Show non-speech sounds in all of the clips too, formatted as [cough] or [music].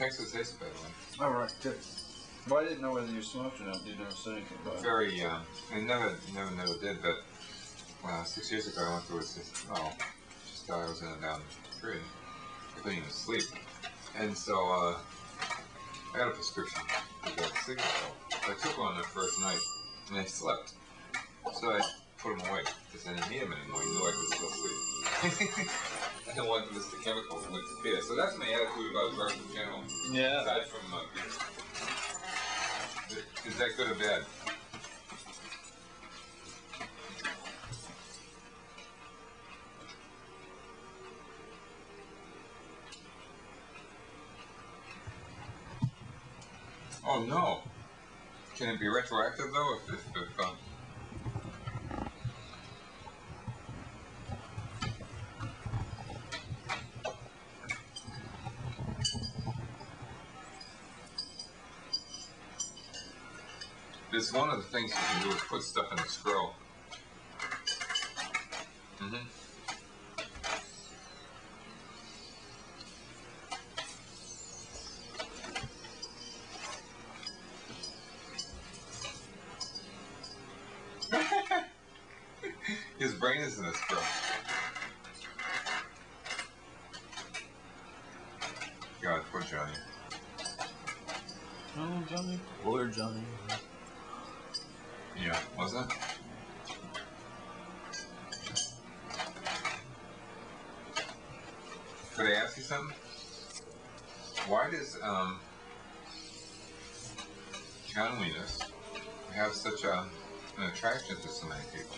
Thanks for the taste, by the way. All right, good. Well, I didn't know whether you smoked or not. You never said anything about it. Very, um, I never, never, never did, but well, six years ago I went through a, sys- well, just thought I was in a down period. I couldn't even sleep. And so, uh, I got a prescription for that cigarette. So I took one the first night, and I slept. So I put them away, because I didn't need them anymore. I knew I could still sleep. [laughs] I didn't want this, the chemicals to interfere. So that's my attitude about drugs in general. Yeah. Aside from, uh, is that good or bad? Oh no! Can it be retroactive though? If, if, if um... It's one of the things you can do is put stuff in the scroll. Mm-hmm. [laughs] His brain is in a scroll. God, poor Johnny. Oh, Johnny. Poor Johnny. Yeah, was it? Could I ask you something? Why does um, John have such a, an attraction to so many people?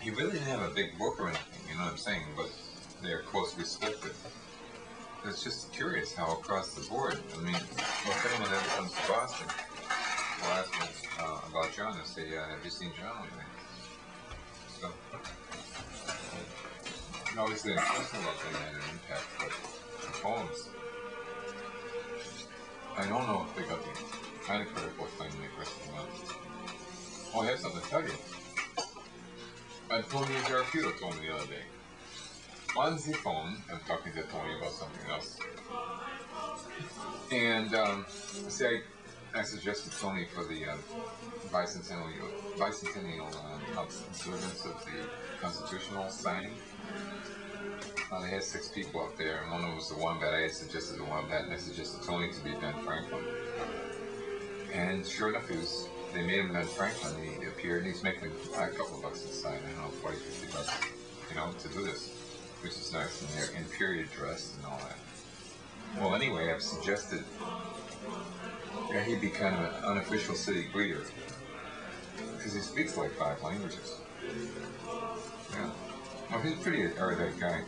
He really didn't have a big book or anything, you know what I'm saying? But they're closely scripted. It's just curious how across the board, I mean, well, anyone ever comes to Boston, me uh, about John and say, uh, have you seen John lately? So, and obviously the personal love had an impact, but the poems, I don't know if they got the kind of critical acclaim they personally got. Oh, I have something to tell you. Antonio Garfield told me the other day. On the phone, I'm talking to Tony about something else. And, um, see, I I suggested Tony for the uh, bicentennial, bicentennial uh, observance of the constitutional signing. Uh, they had six people up there, and one of them was the wombat. I had suggested the wombat, and I suggested Tony to be Ben Franklin. And sure enough, he was, they made him Ben Franklin. He appeared, and he's making a couple of bucks sign. I don't know, 40, 50 bucks, you know, to do this, which is nice. And they're in period dress and all that. Well, anyway, I've suggested yeah, he'd be kind of an unofficial city greeter. Because he speaks like five languages. Yeah. Well, he's a pretty erudite guy.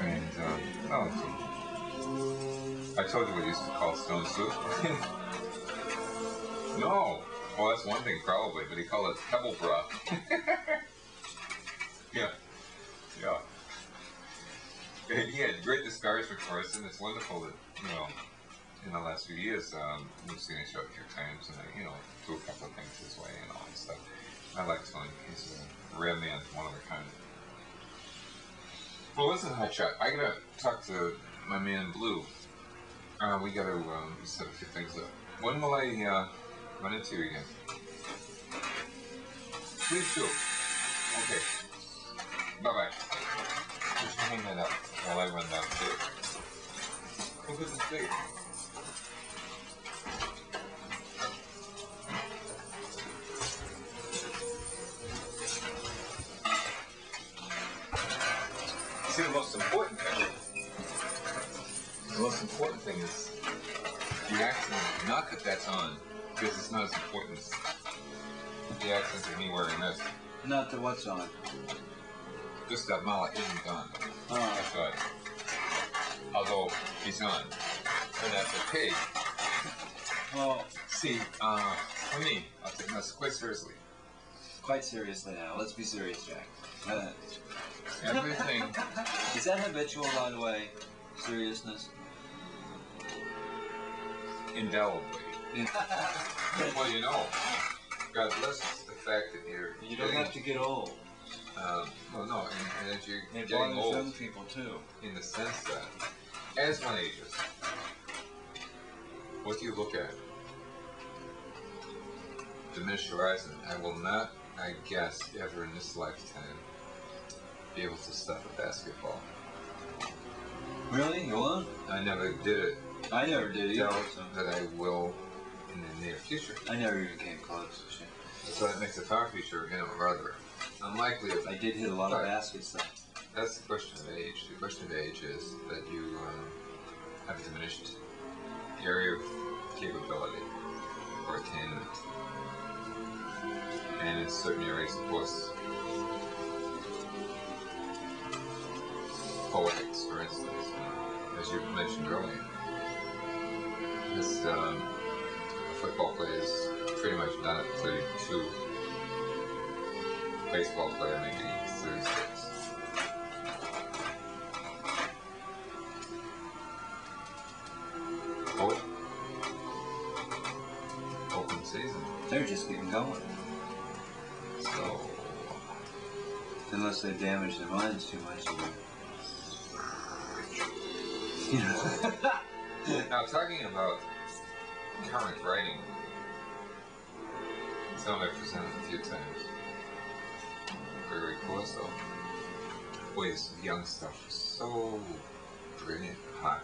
And, um, oh. I told you what he used to call stone soup. [laughs] no. Well, that's one thing probably, but he called it pebble broth. [laughs] yeah. Yeah. And he had great discouragement for us, and it's wonderful that, you know, in the last few years, um, we've seen each other a few times, and I, you know, do a couple of things his way and all that stuff. I like. He's a rare man, one of a kind. Well, listen, Hotshot, I gotta talk to my man Blue. Uh, we gotta um, set a few things up. When will I uh, run into you again? Please do. Okay. Bye bye. Just hang that up while I run downstairs. Who doesn't say? See, important thing is the accent, not that that's on, because it's not as important as the accent of me wearing this. Not the what's on. Just that Mala isn't on. Oh. That's right. Although he's on. And that's okay. Well, See, uh, for me, I'll take this quite seriously. quite seriously now. Let's be serious, Jack. Uh, Everything, [laughs] is that habitual, by the way? Seriousness? Indelibly. [laughs] Well, you know, God bless the fact that you're You don't have to get old. Um, well, no, and, and as you're It getting old, young people too. in the sense that as one ages, what do you look at? Diminished horizon. I will not, I guess, ever in this lifetime be able to stuff a basketball. Really? You won't? I never did it. I never did either. So. that I will in the near future. I never even came close. Shit. So that makes the far future, you know, rather unlikely. I did hit a lot of baskets though. that's the question of age. The question of age is that you um, have a diminished area of capability or attainment. And in certain areas, of course, poetics, for instance, uh, as you mentioned earlier, this um, a football player is pretty much done at 32. Baseball player maybe 36. Poet. Open season. They're just getting going. So Unless they damage their minds too much. [laughs] You know. [laughs] now talking about current writing, something I presented a few times. Gregory Corso. Young stuff is so brilliant, hot,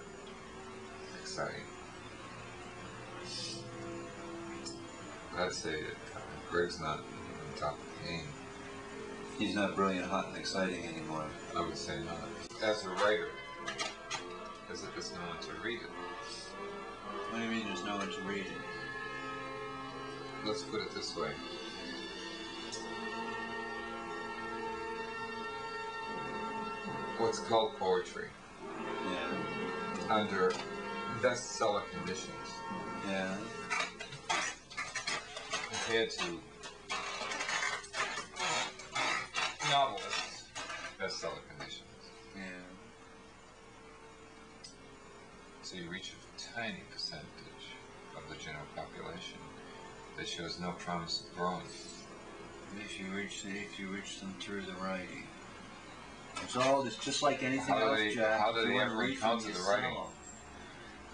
exciting. I'd say that uh, Greg's not on top of the game. He's not brilliant, hot, and exciting anymore. I would say not. As a writer, if there's no one to read it. What do you mean there's no one to read it? Let's put it this way. What's called poetry Yeah. under bestseller conditions Yeah. compared to novelists, bestseller So you reach a tiny percentage of the general population that shows no promise of growth. If you reach the, if you reach them through the writing. It's all it's just like anything How do else, they- Jack. how do they ever encounter the writing?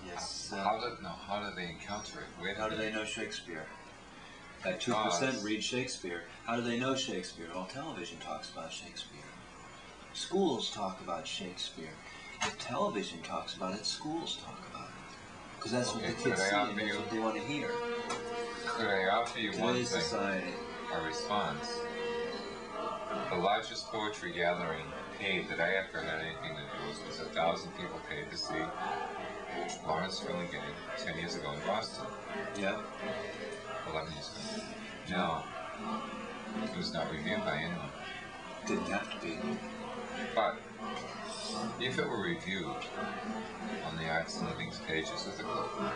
Yes. uh, How do no? How do they encounter it? Where How do they know Shakespeare? That two percent read Shakespeare. How do they know Shakespeare? Well, television talks about Shakespeare. Schools talk about Shakespeare. If television talks about it, schools talk about it. Because that's Okay, what the kids see and that's what they want to hear. Could I offer you one Today's thing? society. A response. The largest poetry gathering paid that I ever had anything to do with was a thousand people paid to see Lawrence Ferlinghetti ten years ago in Boston, Yeah. eleven years ago. Now, it was not reviewed by anyone. Didn't have to be. But if it were reviewed on the Arts and Living's pages of the club,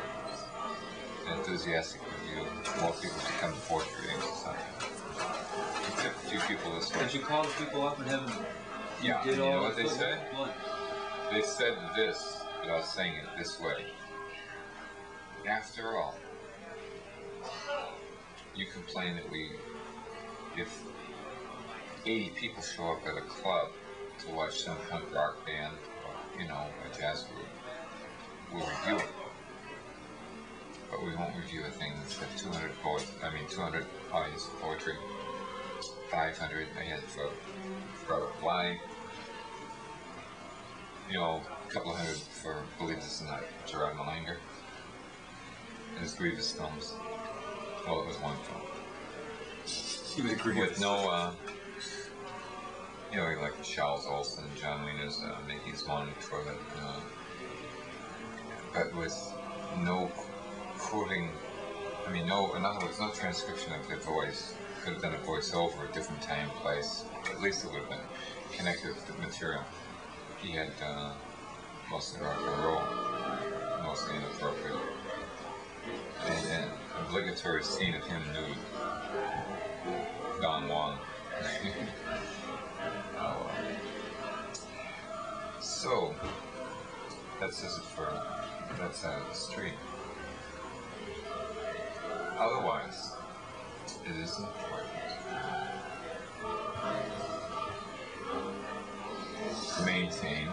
an enthusiastic review, more people to come to poetry reading society. Except a few people this. Did you call the people up and have them? Yeah, you all know what they said? What? They said this, without saying it this way. After all, you complain that we, if 80 people show up at a club to watch some punk rock band or, you know, a jazz group, we'll review it. But we won't review a thing that's got 200 poet, I mean 200 audience of poetry, 500 I had for Robert Bly, you know, a couple hundred for Believe This or Not, Gerard Malanga, and his Grievous films. Well, it was one film. He was agree With no, uh, you know, like Charles Olson, John Wieners uh, Mickey's for it, uh, but with no quoting, I mean, no, in other words, no transcription of their voice. Could have been a voiceover, a different time, place. At least it would have been connected with the material. He had uh, mostly rock and roll, mostly inappropriate. And an obligatory scene of him nude. Don Juan. [laughs] So, that's just for that side of the street. Otherwise, it is important to maintain